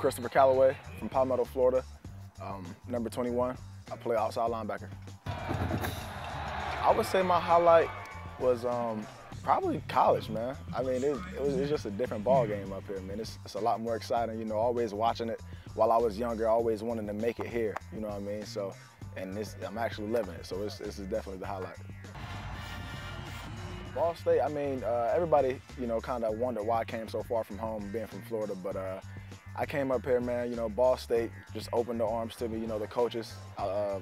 Christopher Calloway from Palmetto, Florida, um, number 21. I play outside linebacker. I would say my highlight was um, probably college, man. I mean, it, it, was, it, was, just a different ball game up here, man. It's, it's, a lot more exciting, you know, always watching it while I was younger, always wanting to make it here, you know what I mean? So, and this, I'm actually living it, so this is definitely the highlight. Ball State, I mean, uh, everybody, you know, kind of wondered why I came so far from home, being from Florida, but uh, I came up here, man, you know, Ball State just opened their arms to me, you know, the coaches, uh,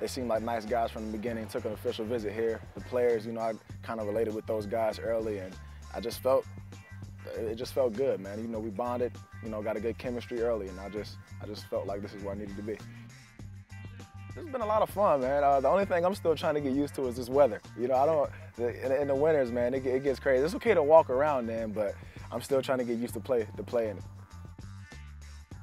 they seemed like nice guys from the beginning, took an official visit here. The players, you know, I kind of related with those guys early, and I just felt, it just felt good, man. You know, we bonded, you know, got a good chemistry early, and I just, I just felt like this is where I needed to be. It's been a lot of fun, man. Uh, the only thing I'm still trying to get used to is this weather. You know, I don't, in, in the winters, man, it, it, gets crazy. It's okay to walk around, man, but I'm still trying to get used to play, to play in it.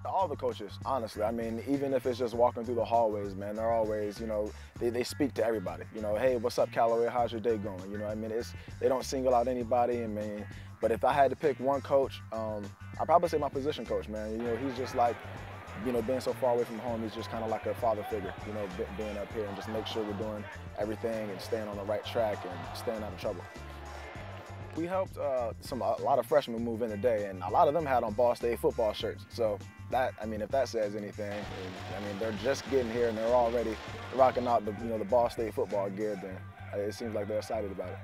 All the coaches, honestly. I mean, even if it's just walking through the hallways, man, they're always, you know, they, they speak to everybody. You know, hey, what's up, Calloway? How's your day going? You know, I mean, it's they don't single out anybody. I mean, but if I had to pick one coach, um, I'd probably say my position coach, man. You know, he's just like, you know, being so far away from home, he's just kind of like a father figure, you know, being up here and just make sure we're doing everything and staying on the right track and staying out of trouble. We helped uh, some a lot of freshmen move in today, and a lot of them had on Ball State football shirts. So that, I mean, if that says anything, I mean, they're just getting here and they're already rocking out the, you know, the Ball State football gear. Then it seems like they're excited about it.